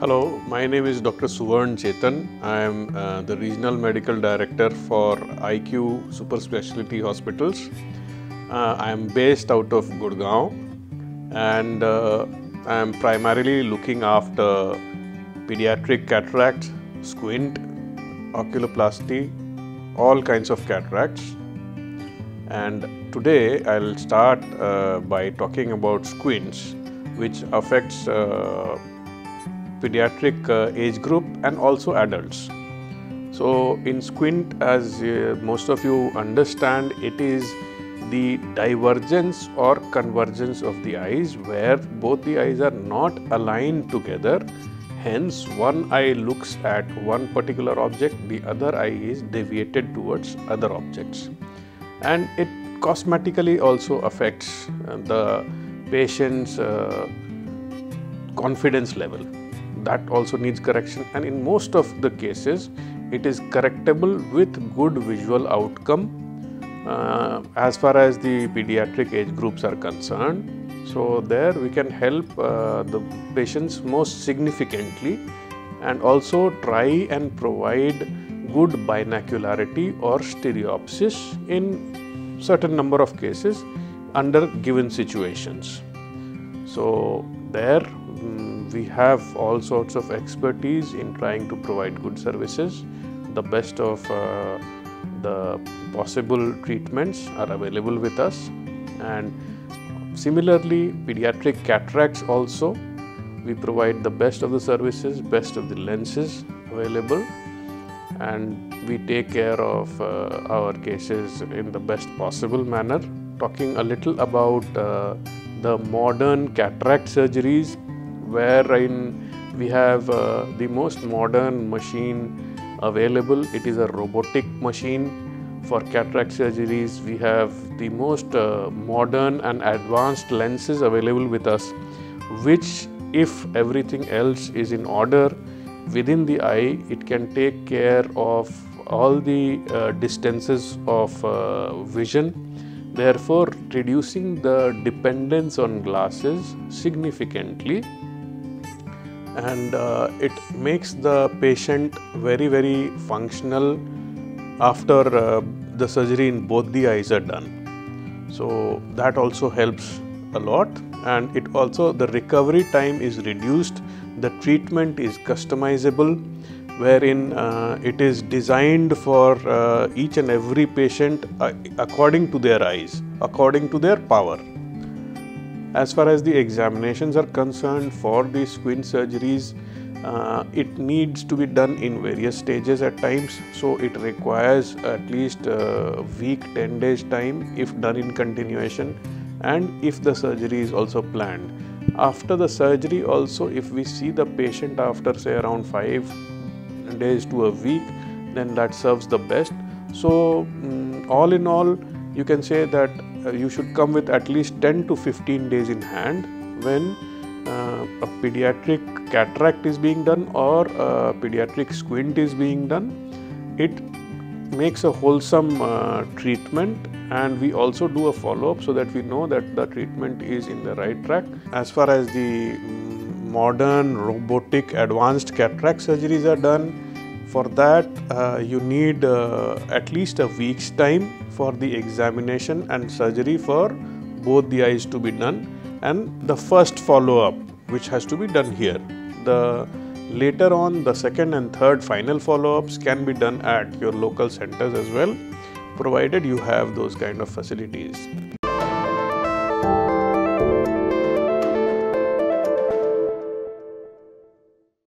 Hello, my name is Dr. Suwarn Chetan. I am uh, the Regional Medical Director for Eye Q Super Specialty Hospitals. Uh, I am based out of Gurgaon and uh, I am primarily looking after pediatric cataract, squint, oculoplasty, all kinds of cataracts. And today I'll start uh, by talking about squints, which affects uh, pediatric uh, age group and also adults. So, in squint, as uh, most of you understand, it is the divergence or convergence of the eyes where both the eyes are not aligned together. Hence, one eye looks at one particular object, the other eye is deviated towards other objects. And it cosmetically also affects uh, the patient's uh, confidence level that also needs correction. And in most of the cases it is correctable with good visual outcome uh, as far as the pediatric age groups are concerned. So there we can help uh, the patients most significantly and also try and provide good binocularity or stereopsis in certain number of cases under given situations. So there we have all sorts of expertise in trying to provide good services. The best of uh, the possible treatments are available with us, and similarly, pediatric cataracts also we provide the best of the services, best of the lenses available, and we take care of uh, our cases in the best possible manner. Talking a little about uh, the modern cataract surgeries wherein we have uh, the most modern machine available. It is a robotic machine for cataract surgeries. We have the most uh, modern and advanced lenses available with us, which, if everything else is in order within the eye, it can take care of all the uh, distances of uh, vision therefore reducing the dependence on glasses significantly and uh, it makes the patient very very functional after uh, the surgery in both the eyes are done. So that also helps a lot. And it also the recovery time is reduced. The treatment is customizable wherein uh, it is designed for uh, each and every patient uh, according to their eyes according to their power as far as the examinations are concerned for the squint surgeries, uh, it needs to be done in various stages at times. So it requires at least a week, 10 days time if done in continuation and if the surgery is also planned. After the surgery also if we see the patient after say around 5 days to a week then that serves the best. So um, all in all you can say that uh, you should come with at least 10 to 15 days in hand when uh, a pediatric cataract is being done or a pediatric squint is being done. It makes a wholesome uh, treatment and we also do a follow up so that we know that the treatment is in the right track. As far as the mm, modern robotic advanced cataract surgeries are done, for that, uh, you need uh, at least a week's time for the examination and surgery for both the eyes to be done, and the first follow up, which has to be done here. The later on, the second and third final follow ups can be done at your local centers as well, provided you have those kind of facilities.